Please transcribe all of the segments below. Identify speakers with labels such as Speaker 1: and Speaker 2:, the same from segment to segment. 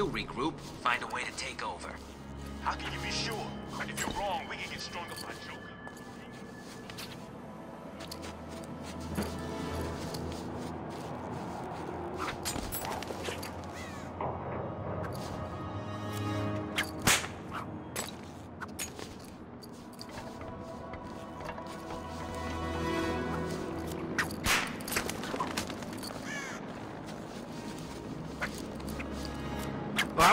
Speaker 1: He'll regroup, find a way to take over.
Speaker 2: How can you be sure? If you're wrong, we can get strung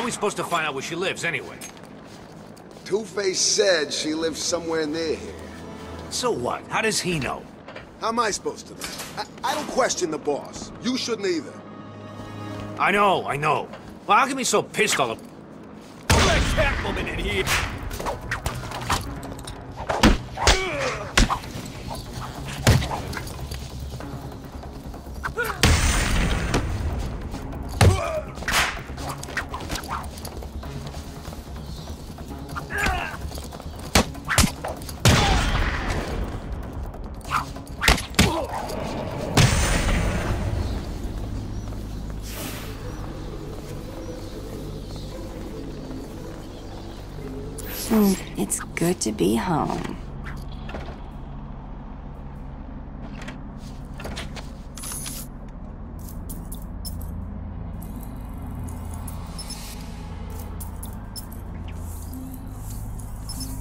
Speaker 3: we supposed to find out where she lives, anyway?
Speaker 4: Two-Face said she lives somewhere near here.
Speaker 3: So what? How does he know?
Speaker 4: How am I supposed to know? I, I don't question the boss. You shouldn't either.
Speaker 3: I know, I know. Well, how can be so pissed all the... Let Catwoman in here!
Speaker 5: It's good to be home.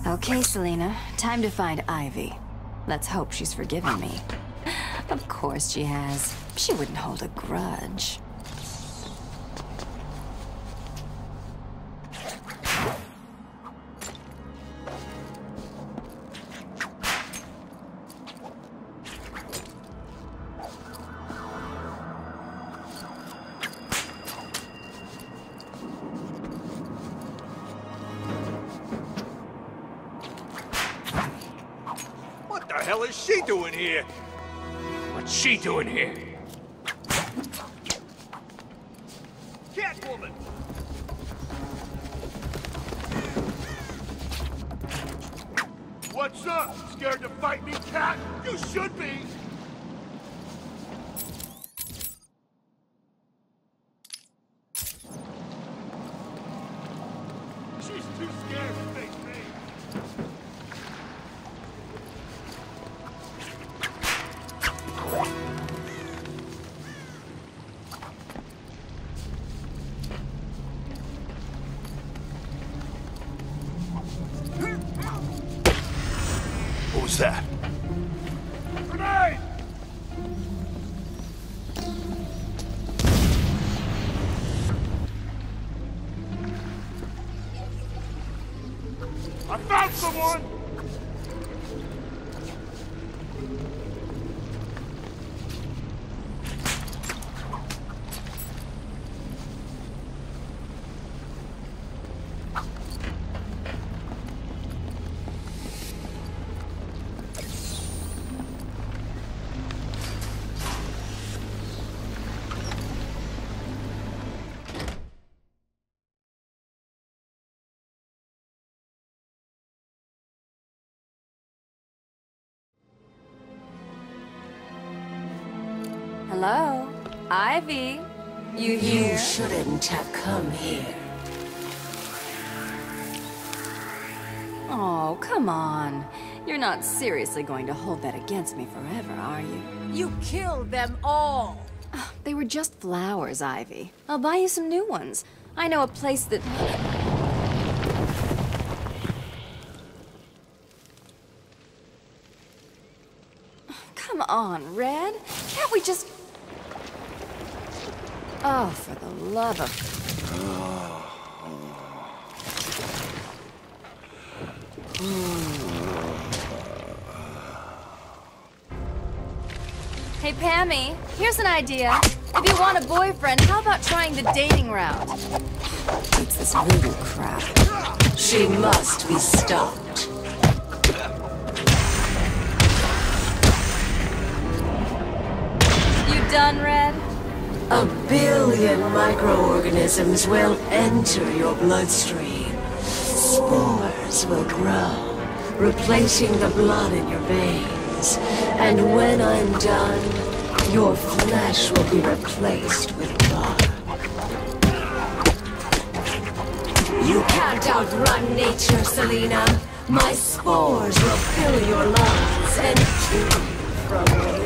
Speaker 5: Okay, Selina. Time to find Ivy. Let's hope she's forgiven me. Of course she has. She wouldn't hold a grudge.
Speaker 2: What
Speaker 3: was that?
Speaker 5: Ivy? You here?
Speaker 6: You shouldn't have come here.
Speaker 5: Oh, come on. You're not seriously going to hold that against me forever, are you?
Speaker 6: You killed them all!
Speaker 5: Ah, they were just flowers, Ivy. I'll buy you some new ones. I know a place that... Come on, Red. Can't we just... Oh, for the love of... Hey, Pammy, here's an idea. If you want a boyfriend, how about trying the dating route? It's this voodoo crap.
Speaker 6: She must be stopped.
Speaker 5: You done, Red?
Speaker 6: A billion microorganisms will enter your bloodstream. Spores will grow, replacing the blood in your veins. And when I'm done, your flesh will be replaced with blood. You can't outrun nature, Selina. My spores will fill your lungs and you from.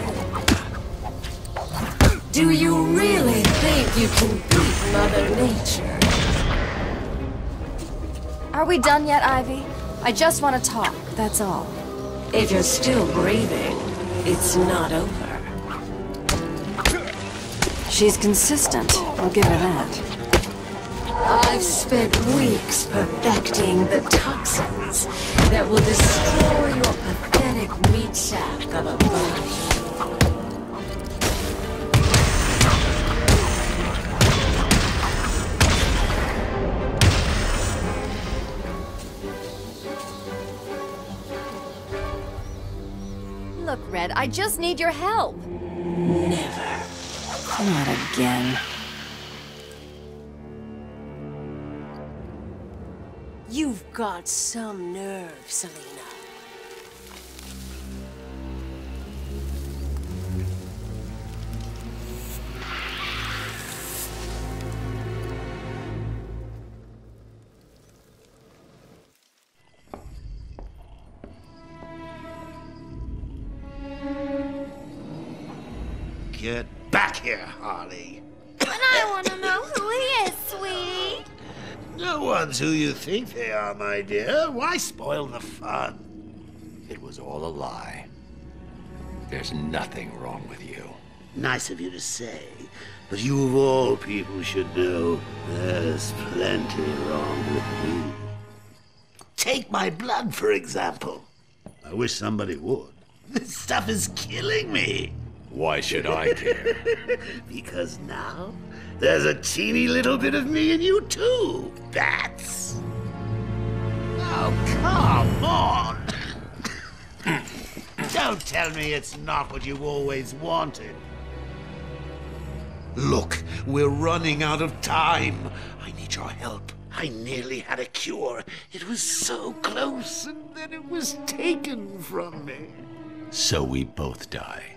Speaker 6: Do you really think you can beat Mother Nature?
Speaker 5: Are we done yet, Ivy? I just want to talk, that's all.
Speaker 6: If you're still breathing, it's not over.
Speaker 5: She's consistent, I'll give her that.
Speaker 6: I've spent weeks perfecting the toxins that will destroy your pathetic meat sack of a body.
Speaker 5: Look, Red, I just need your help.
Speaker 6: Never.
Speaker 5: Not again.
Speaker 6: You've got some nerve, Selina.
Speaker 3: Get back here, Harley.
Speaker 7: But I want to know who he is, sweetie.
Speaker 3: No one's who you think they are, my dear. Why spoil the fun?
Speaker 8: It was all a lie. There's nothing wrong with you.
Speaker 3: Nice of you to say, but you of all people should know there's plenty wrong with me. Take my blood, for example. I wish somebody would. This stuff is killing me.
Speaker 8: Why should I care?
Speaker 3: Because now there's a teeny little bit of me in you too. That's. Oh, come on. Don't tell me it's not what you always wanted. Look, we're running out of time. I need your help. I nearly had a cure. It was so close, and then it was taken from me.
Speaker 8: so we both die.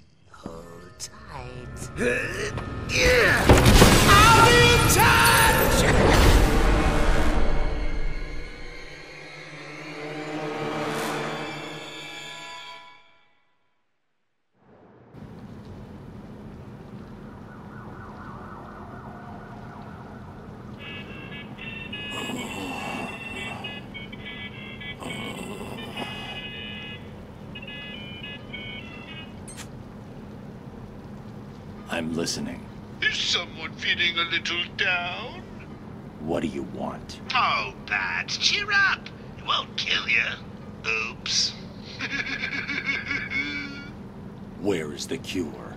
Speaker 3: Tight.
Speaker 2: little down?
Speaker 8: What do you want?
Speaker 3: Oh, Bats, cheer up. It won't kill you. Oops.
Speaker 8: Where is the cure?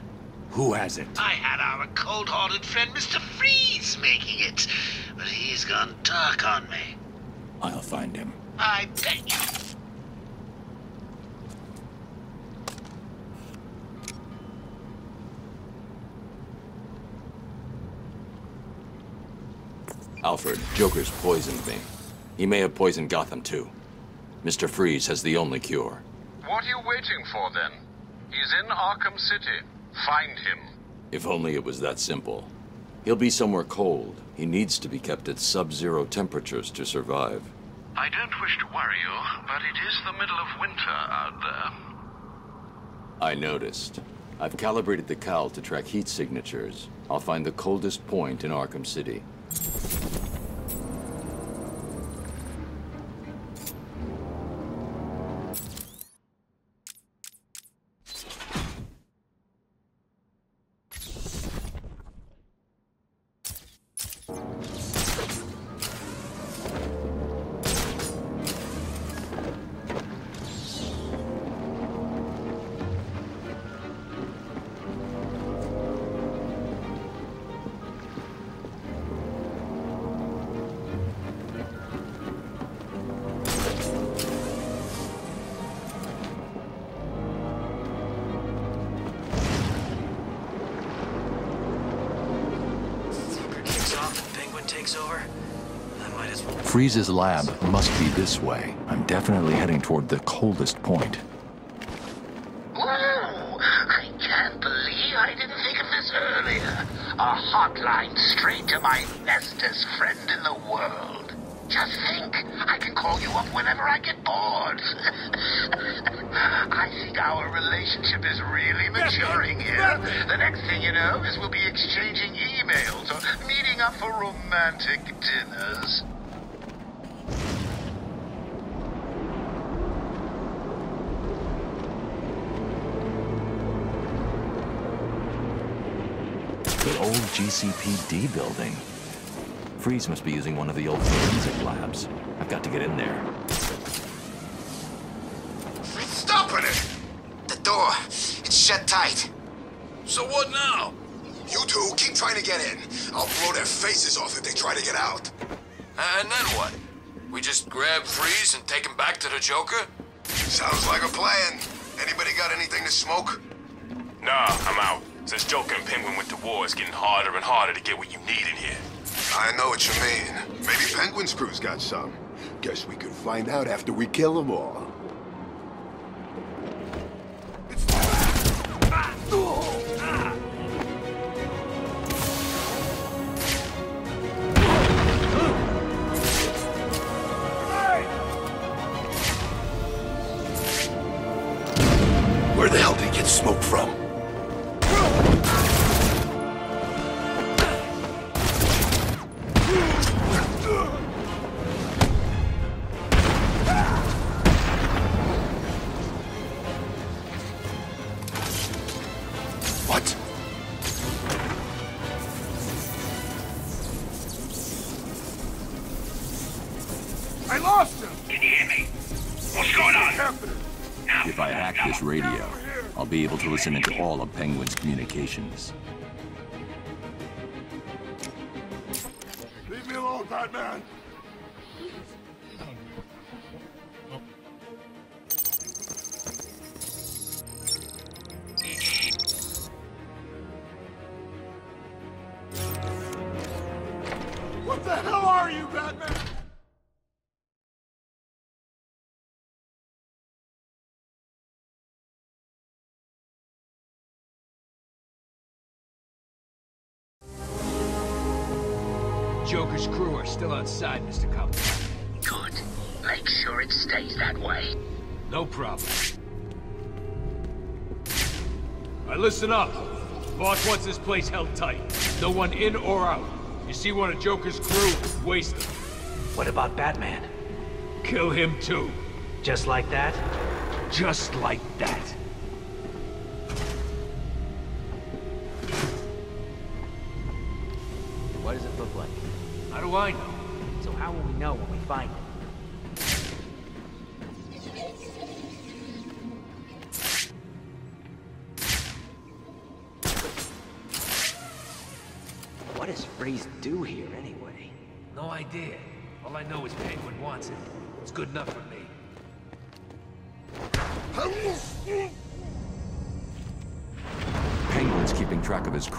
Speaker 8: Who has it?
Speaker 3: I had our cold-hearted friend Mr. Freeze making it, but he's gone dark on me.
Speaker 8: I'll find him.
Speaker 3: I bet you.
Speaker 8: Alfred, Joker's poisoned me. He may have poisoned Gotham too. Mr. Freeze has the only cure.
Speaker 9: What are you waiting for then? He's in Arkham City. Find him.
Speaker 8: If only it was that simple. He'll be somewhere cold. He needs to be kept at sub-zero temperatures to survive.
Speaker 9: I don't wish to worry you, but it is the middle of winter out there.
Speaker 8: I noticed. I've calibrated the cowl to track heat signatures. I'll find the coldest point in Arkham City.
Speaker 10: Takes over, I might as well...
Speaker 8: Freeze's lab must be this way. I'm definitely heading toward the coldest point. Freeze must be using one of the old forensic labs. I've got to get in there.
Speaker 4: Stopping it!
Speaker 2: The door, it's shut tight.
Speaker 4: So what now? You two keep trying to get in. I'll blow their faces off if they try to get out.
Speaker 2: Uh, and then what? We just grab Freeze and take him back to the Joker?
Speaker 4: Sounds like a plan. Anybody got anything to smoke?
Speaker 11: Nah, I'm out. Since Joker and Penguin went to war, it's getting harder and harder to get what you need in here.
Speaker 4: I know what you mean. Maybe Penguin's crew's got some. Guess we could find out after we kill them all.
Speaker 8: Listen into all of Penguin's communications.
Speaker 4: Leave me alone, Batman!
Speaker 1: Joker's crew are still outside, Mr. Cop.
Speaker 12: Good. Make sure it stays that way.
Speaker 1: No problem. Alright, listen up. Boss wants this place held tight. No one in or out. You see one of Joker's crew, waste them.
Speaker 10: What about Batman?
Speaker 1: Kill him too.
Speaker 10: Just like that?
Speaker 1: Just like that. Do I know?
Speaker 10: So how will we know when we find it? What does Freeze do here anyway?
Speaker 1: No idea. All I know is Penguin wants it. It's good enough for me.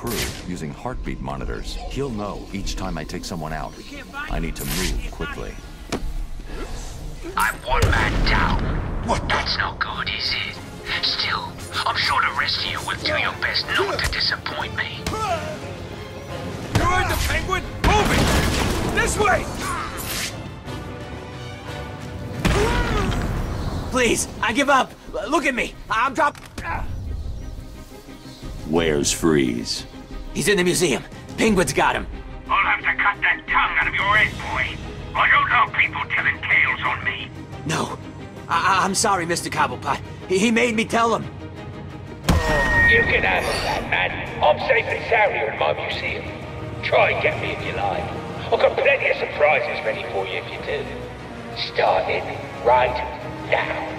Speaker 8: Crew using heartbeat monitors. He'll know each time I take someone out. I need to move quickly.
Speaker 12: I'm one man down. What? That's not good, is it? Still, I'm sure the rest of you will do your best not to disappoint me.
Speaker 1: You heard the Penguin? Move it! This way!
Speaker 10: Please, I give up. Look at me. I'm dropped.
Speaker 8: Where's Freeze?
Speaker 10: He's in the museum. Penguin's got him.
Speaker 11: I'll have to cut that tongue out of your head, boy. I don't know people telling tales on me.
Speaker 10: No. I- I- I'm sorry, Mr. Cobblepot. He, he made me tell him.
Speaker 13: You can handle that, man. I'm safe and sound here in my museum. Try and get me if you like. I've got plenty of surprises ready for you if you do. Starting right now.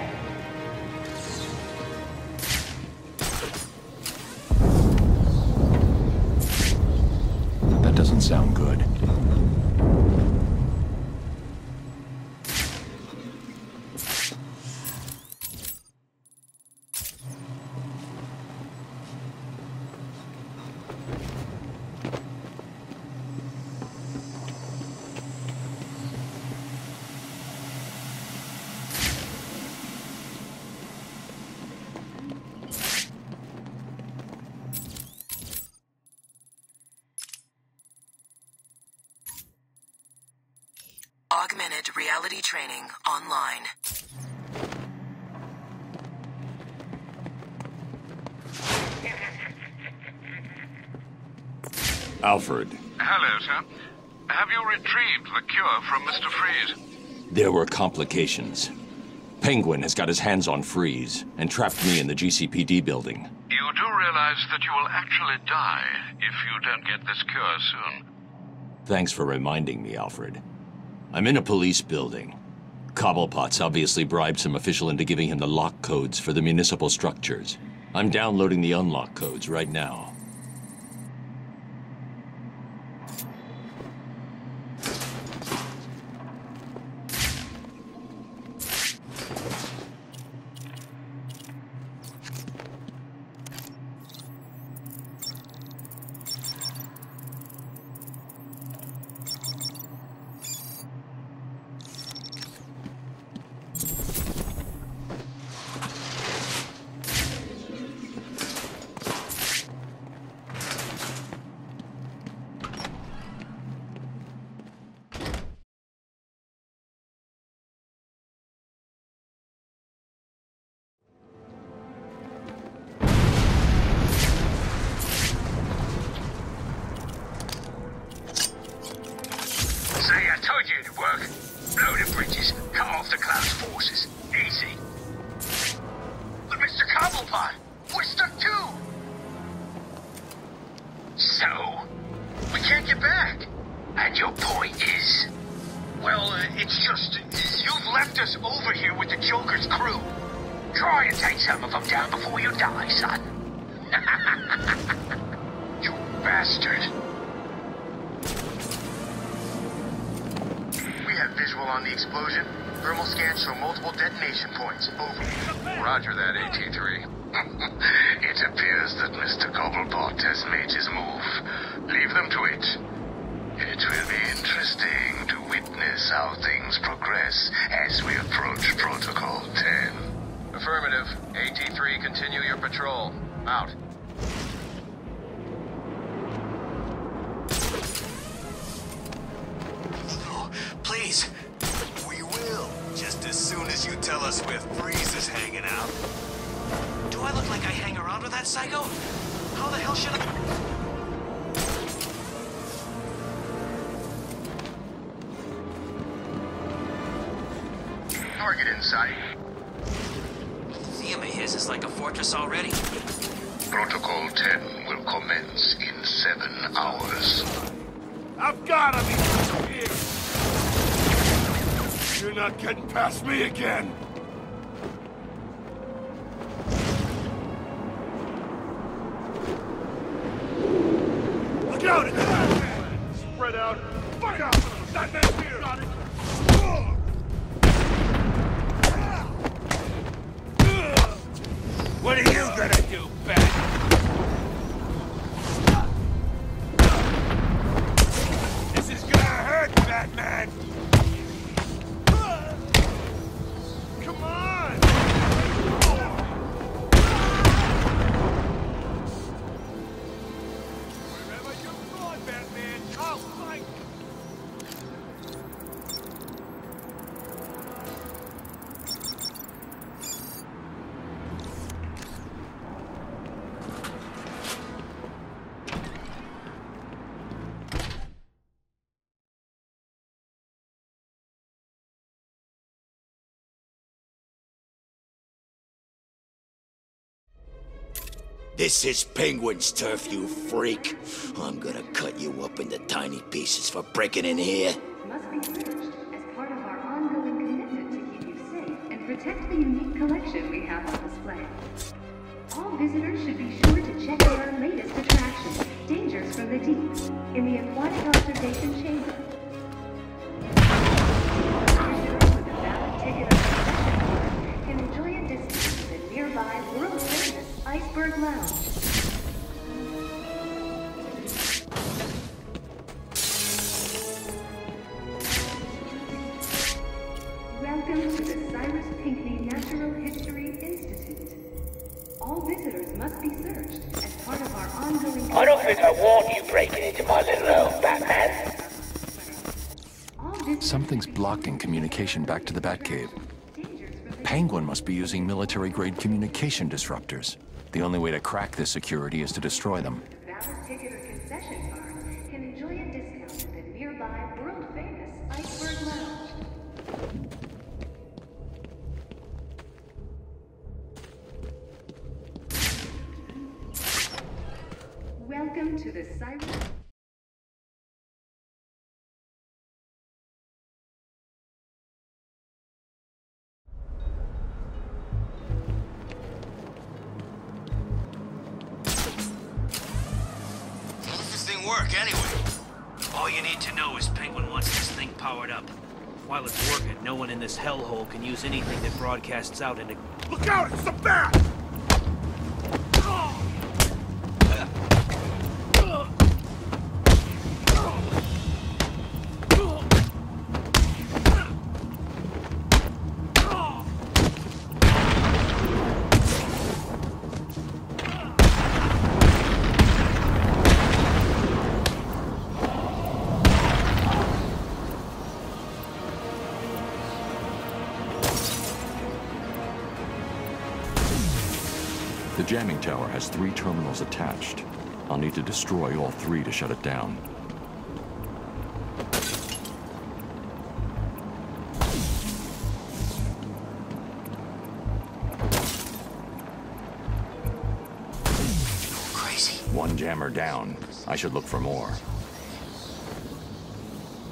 Speaker 8: Online.
Speaker 9: Alfred,
Speaker 14: Hello, sir. Have you retrieved the cure from Mr. Freeze?
Speaker 9: there were complications. Penguin has got his hands on Freeze and trapped me in the GCPD building.
Speaker 14: You do realize that you will actually die if you don't get this cure soon.
Speaker 9: Thanks for reminding me, Alfred. I'm in a police building. Cobblepot's obviously bribed some official into giving him the lock codes for the municipal structures. I'm downloading the unlock codes right now.
Speaker 15: As
Speaker 16: you tell us where Freeze is hanging out. Do I look like I hang around with that psycho? How the hell should I...
Speaker 17: past me again. This is
Speaker 18: Penguin's turf, you freak. I'm gonna cut you up into tiny pieces for breaking in here.
Speaker 13: must be searched as part of our ongoing commitment to keep you safe and protect the unique collection we have on display. All visitors should be sure to check out our latest attraction, Dangers from the Deep, in the Aquatic Observation Chamber.
Speaker 8: Communication back to the Batcave. Penguin must be using military-grade communication disruptors. The only way to crack this security is to destroy them.
Speaker 10: Broadcasts out into...
Speaker 19: Look out! It's the bat!
Speaker 17: Jamming tower has three terminals attached. I'll need to destroy all three to shut it down.
Speaker 20: Crazy.
Speaker 17: One jammer down. I should look for more.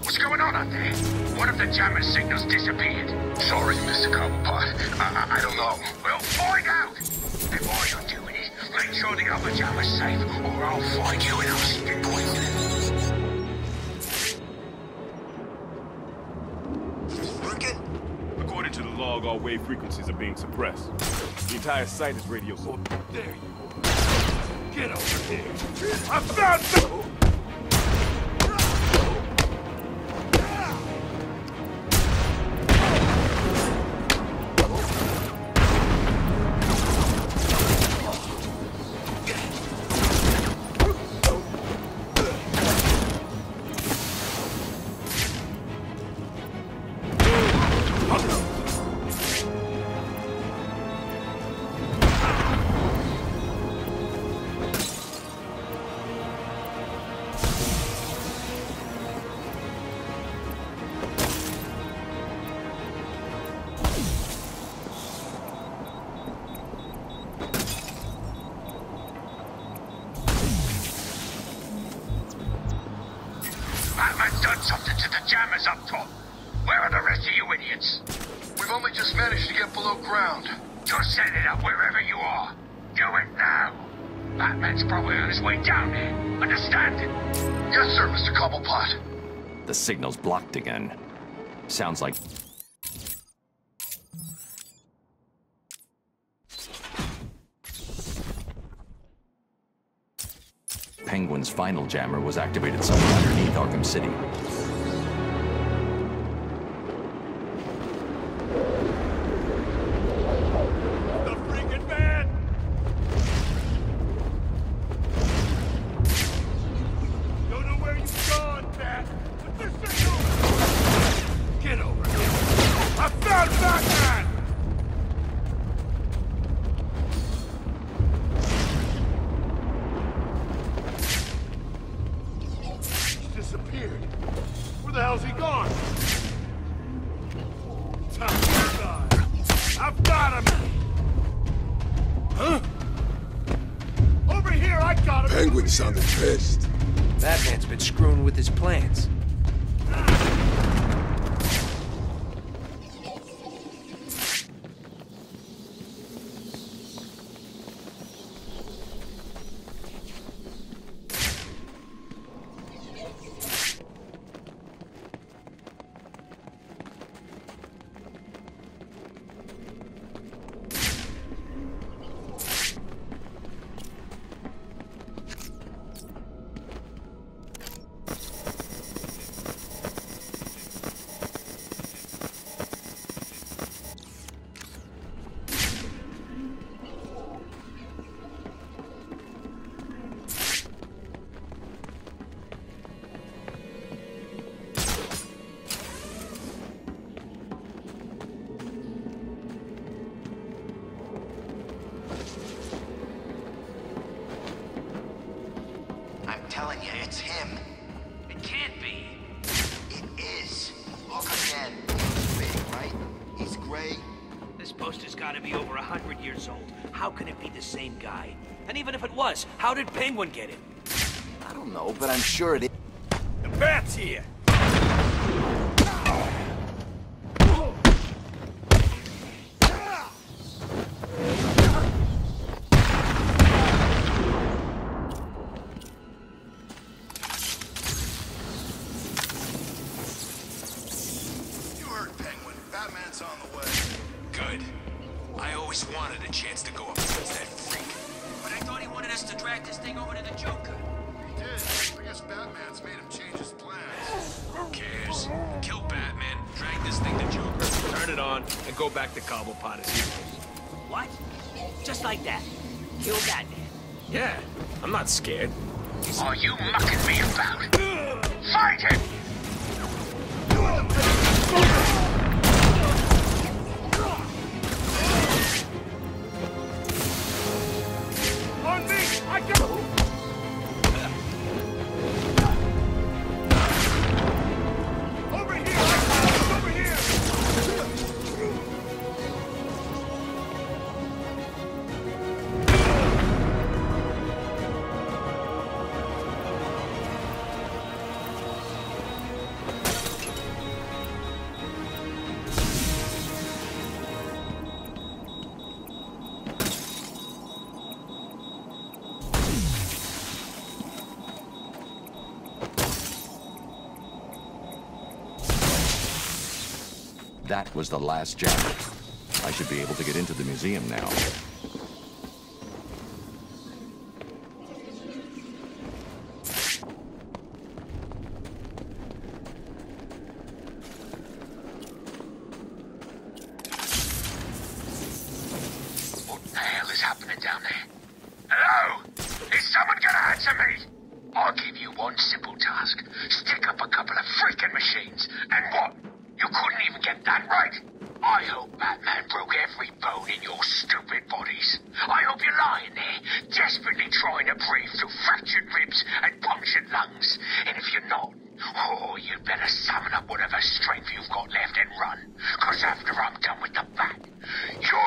Speaker 13: What's going on out there? One of the jammer signals disappeared. Sorry, Mr. Cobblepot. I, I, I don't know. Sure the other jammer's safe, or I'll find you and I'll stick poison.
Speaker 19: According to the log, all wave frequencies are being suppressed. The entire site is radio so There you are. Get over here. I found some!
Speaker 17: Signal's blocked again. Sounds like... Penguin's final jammer was activated somewhere underneath Arkham City.
Speaker 10: And even if it was, how did Penguin get it?
Speaker 16: I don't know, but I'm sure it is.
Speaker 21: on
Speaker 1: and go back to Cobblepot as.
Speaker 10: What? Just like that? Kill that man?
Speaker 1: Yeah, I'm not scared.
Speaker 17: Are you mucking me about? Fight him!
Speaker 13: That was the last jacket. I should be able to get into the museum now.
Speaker 17: Better summon up whatever strength you've got left and run. Cause after I'm done with the bat, you're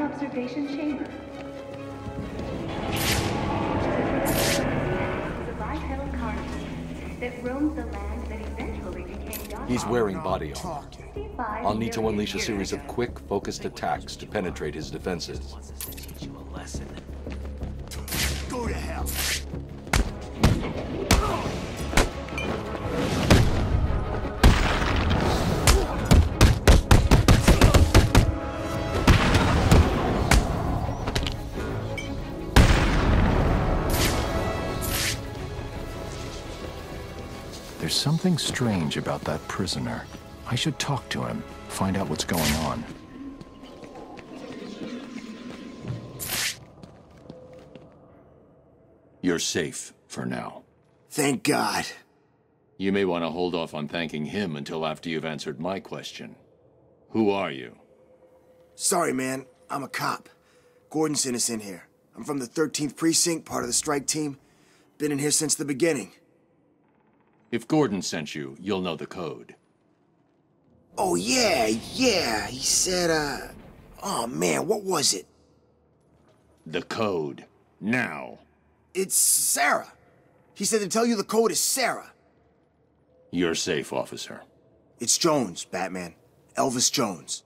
Speaker 22: Observation Chamber. The bipedal carnivore that roamed the land that eventually became
Speaker 13: He's wearing body armor. I'll need to unleash a series of quick, focused attacks to penetrate his defenses.
Speaker 8: Go to hell!
Speaker 13: There's something strange about that prisoner. I should talk to him, find out what's going on.
Speaker 8: You're safe, for now.
Speaker 23: Thank God.
Speaker 8: You may want to hold off on thanking him until after you've answered my question. Who are you?
Speaker 23: Sorry, man. I'm a cop. Gordon sent us in here. I'm from the 13th Precinct, part of the strike team. Been in here since the beginning.
Speaker 8: If Gordon sent you, you'll know the code.
Speaker 23: Oh, yeah, yeah. He said, uh... Oh, man, what was it?
Speaker 8: The code. Now.
Speaker 23: It's Sarah. He said to tell you the code is Sarah.
Speaker 8: You're safe, officer.
Speaker 23: It's Jones, Batman. Elvis Jones.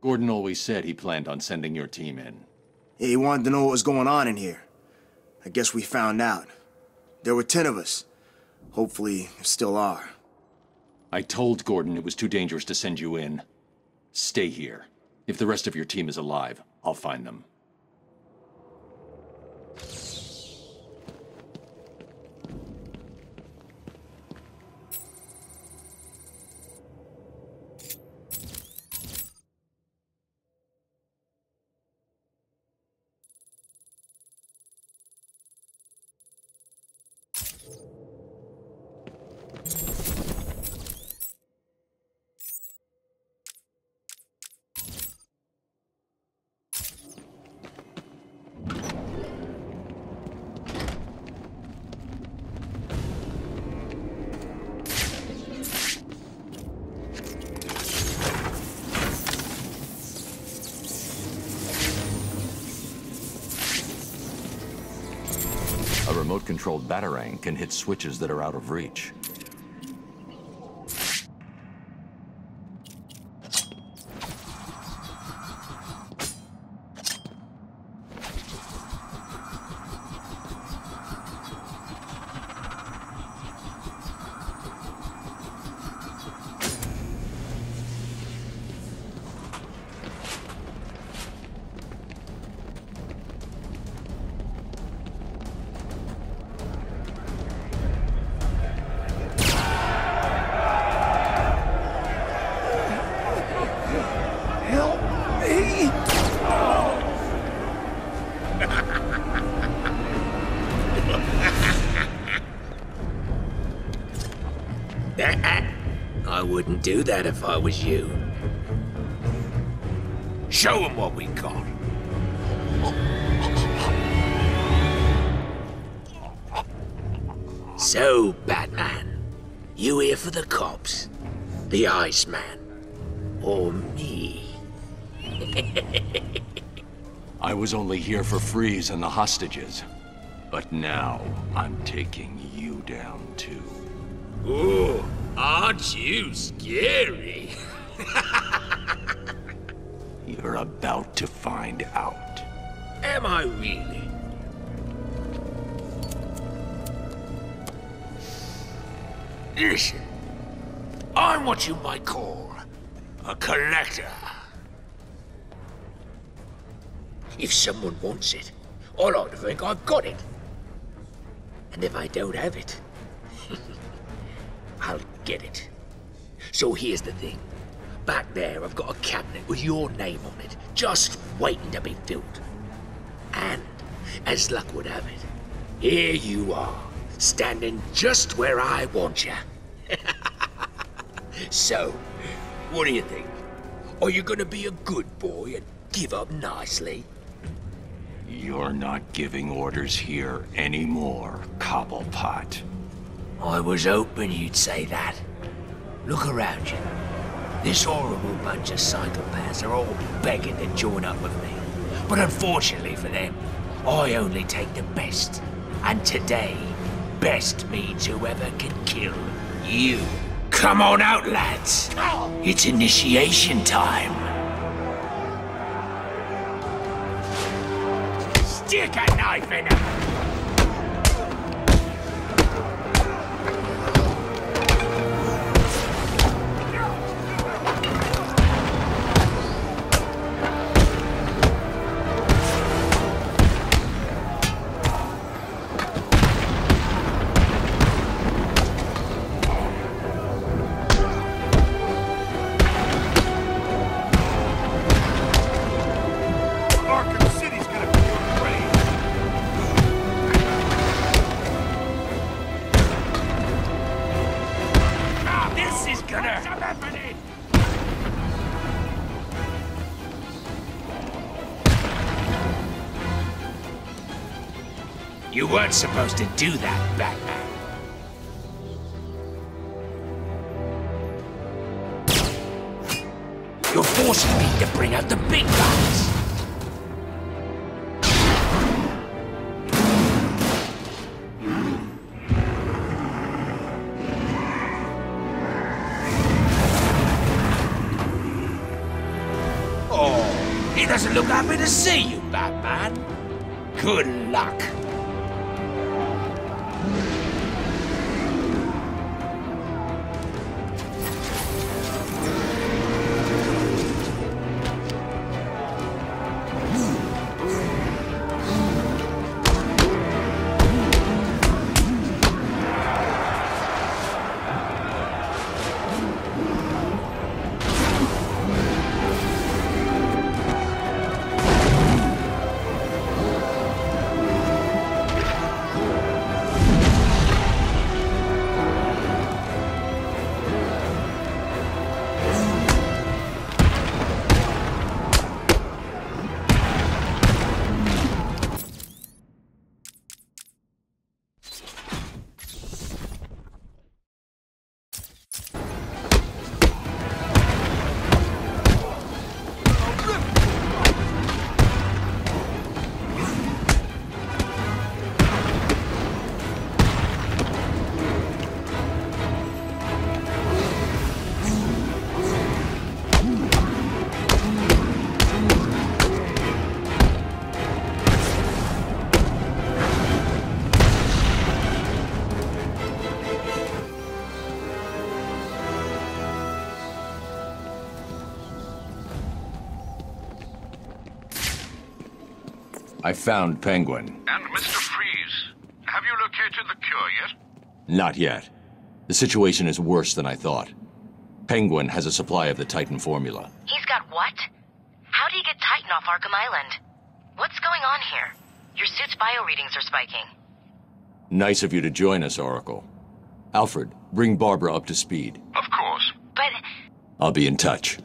Speaker 8: Gordon always said he planned on sending your team in.
Speaker 23: Yeah, he wanted to know what was going on in here. I guess we found out. There were ten of us. Hopefully, still are.
Speaker 8: I told Gordon it was too dangerous to send you in. Stay here. If the rest of your team is alive, I'll find them.
Speaker 10: Batarang can hit switches that are out of reach.
Speaker 13: I wouldn't do that if I was you. Show them what we got. So, Batman, you here for the cops, the Iceman, or me?
Speaker 8: I was only here for Freeze and the hostages. But now, I'm taking you down too.
Speaker 13: Ooh, aren't you scary?
Speaker 8: You're about to find out.
Speaker 13: Am I really? Listen, I'm what you might call a collector. If someone wants it, I like to think I've got it. And if I don't have it, get it. So here's the thing. Back there, I've got a cabinet with your name on it, just waiting to be filled. And, as luck would have it, here you are, standing just where I want you. so, what do you think? Are you gonna be a good boy and give up nicely?
Speaker 8: You're not giving orders here anymore, Cobblepot.
Speaker 13: I was hoping you'd say that. Look around you. This horrible bunch of psychopaths are all begging to join up with me. But unfortunately for them, I only take the best. And today, best means whoever can kill you. Come on out, lads. It's initiation time. Stick a knife in him. Weren't supposed to do that, Batman. You're forcing me to bring out the big guns.
Speaker 8: I found Penguin.
Speaker 14: And Mr. Freeze, have you located the cure yet?
Speaker 8: Not yet. The situation is worse than I thought. Penguin has a supply of the Titan formula.
Speaker 24: He's got what? How do you get Titan off Arkham Island? What's going on here? Your suit's bio readings are spiking.
Speaker 8: Nice of you to join us, Oracle. Alfred, bring Barbara up to speed.
Speaker 14: Of course.
Speaker 24: But
Speaker 8: I'll be in touch.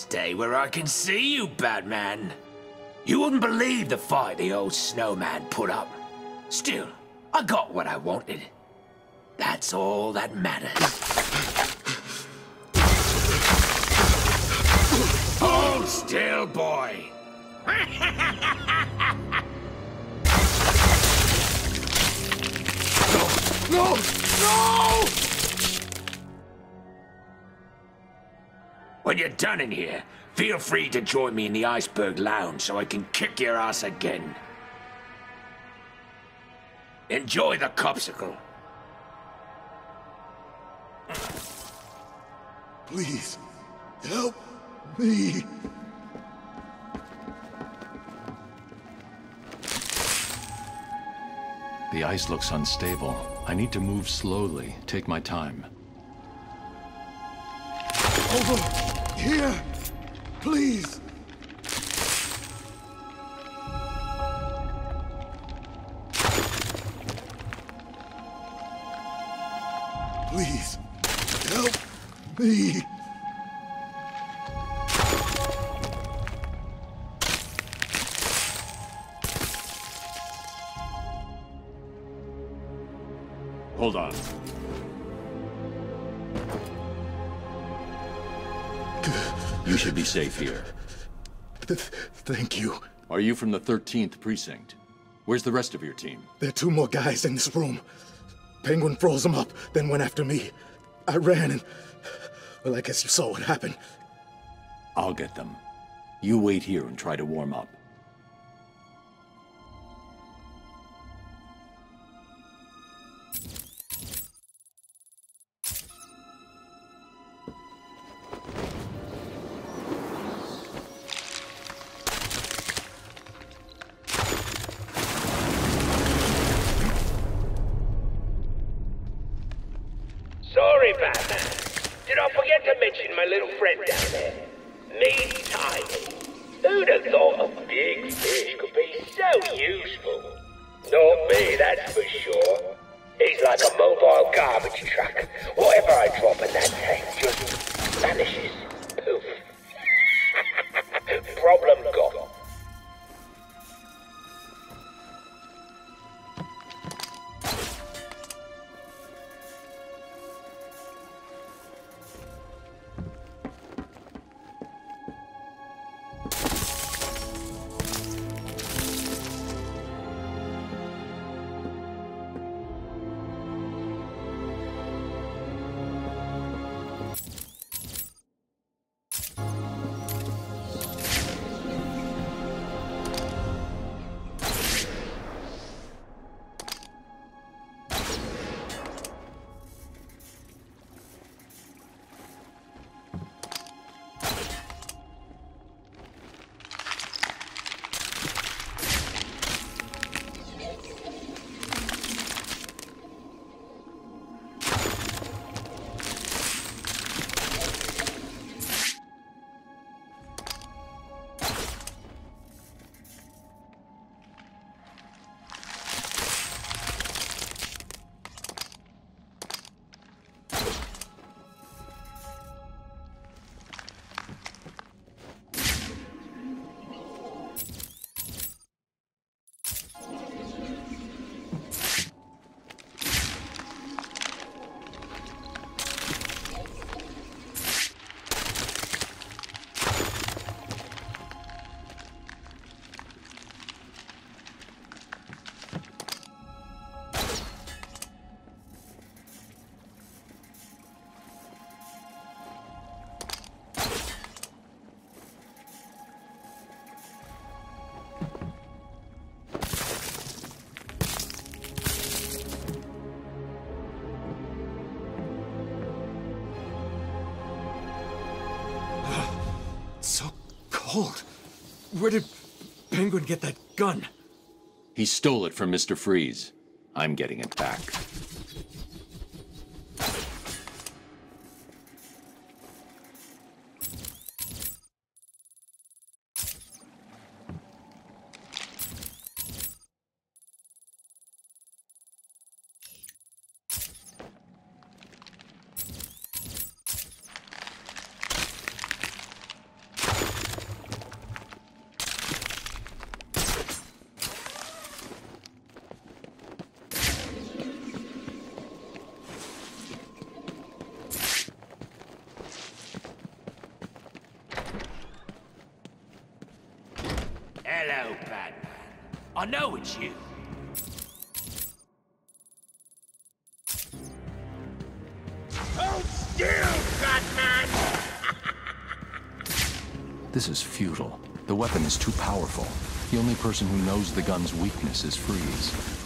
Speaker 13: Stay where I can see you, Batman. You wouldn't believe the fight the old snowman put up. Still, I got what I wanted. That's all that matters. Hold still, boy.
Speaker 25: No! No!
Speaker 13: When you're done in here, feel free to join me in the Iceberg Lounge so I can kick your ass again. Enjoy the copsicle.
Speaker 17: Please, help me.
Speaker 26: The ice looks unstable. I need to move slowly, take my time.
Speaker 17: Over here, please. Please, help me.
Speaker 27: Hold on.
Speaker 8: You should be safe here.
Speaker 23: Thank you.
Speaker 8: Are you from the 13th Precinct? Where's the rest of your team?
Speaker 23: There are two more guys in this room. Penguin froze them up, then went after me. I ran and. Well, I guess you saw what happened.
Speaker 8: I'll get them. You wait here and try to warm up.
Speaker 1: So
Speaker 23: cold. Where did Penguin get that gun?
Speaker 8: He stole it from Mr. Freeze. I'm getting it back. Is too powerful. The only person who knows the gun's weakness is Freeze.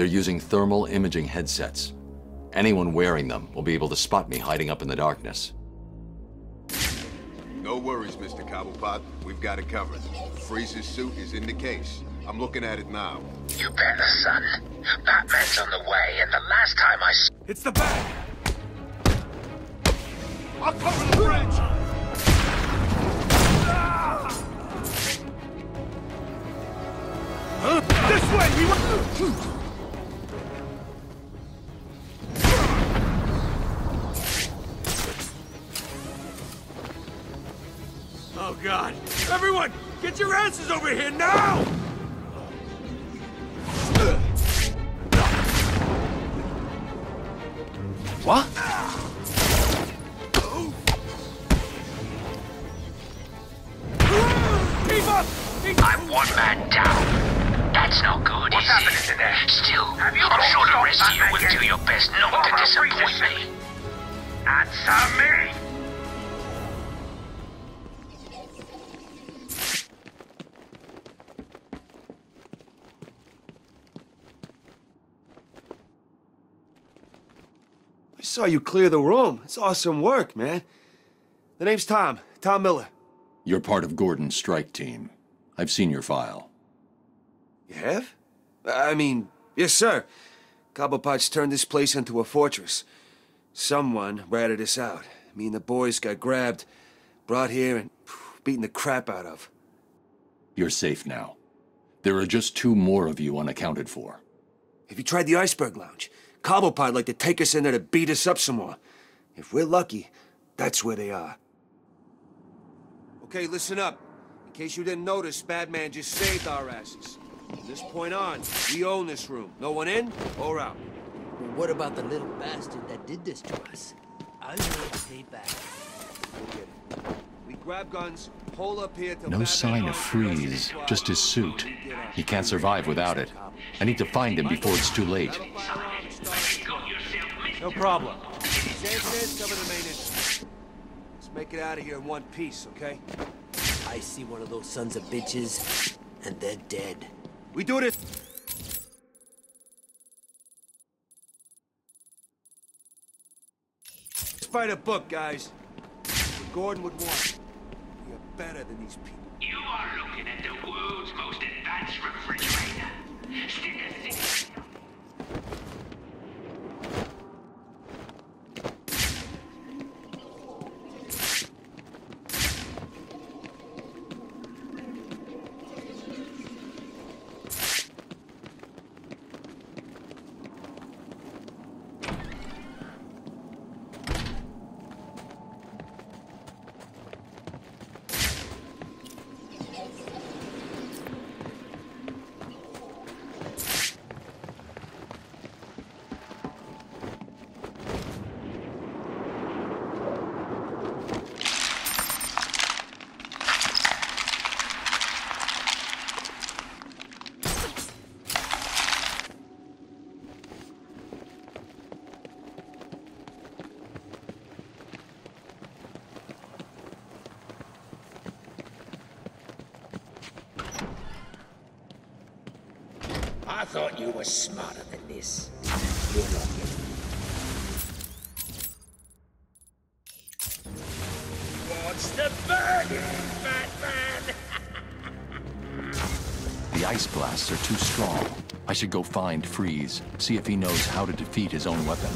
Speaker 8: They're using thermal imaging headsets. Anyone wearing them will be able to spot me hiding up in the darkness.
Speaker 4: No worries, Mr. Cobblepot. We've got it covered. Freeze's suit is in the case. I'm looking at it now.
Speaker 13: You better, son. Batman's on the way, and the last time I s-
Speaker 17: It's the bag! I'll cover the
Speaker 9: asses over here now!
Speaker 1: Saw you clear the room. It's awesome work, man. The name's Tom. Tom Miller.
Speaker 8: You're part of Gordon's strike team. I've seen your file.
Speaker 1: You have? I mean, yes, sir. Cobblepot's turned this place into a fortress. Someone ratted us out. Me and the boys got grabbed, brought here, and beaten the crap out of.
Speaker 8: You're safe now. There are just two more of you unaccounted for.
Speaker 1: Have you tried the Iceberg Lounge? Cobblepot like to take us in there to beat us up some more. If we're lucky, that's where they are. Okay, listen up. In case you didn't notice, Batman just saved our asses. From this point on, we own this room. No one in or out.
Speaker 3: Well, what about the little bastard that did this to us? I will pay back.
Speaker 1: We grab guns, hole up here till
Speaker 8: No
Speaker 1: Batman
Speaker 8: sign of Freeze, just his suit. He can't survive without it. I need to find him before it's too late.
Speaker 1: No problem. Sanchez, cover the main entrance. Let's make it out of here in one piece, okay?
Speaker 3: I see one of those sons of bitches, and they're dead.
Speaker 1: We do this. Let's fight a book, guys. What Gordon would want. We are better than these people.
Speaker 13: You are looking at the world's most advanced refrigerator. Stick
Speaker 28: thought you were smarter than this.
Speaker 8: What's the burden, Batman?
Speaker 13: The ice blasts are too strong. I should go find Freeze, see if he knows how to defeat his own weapon.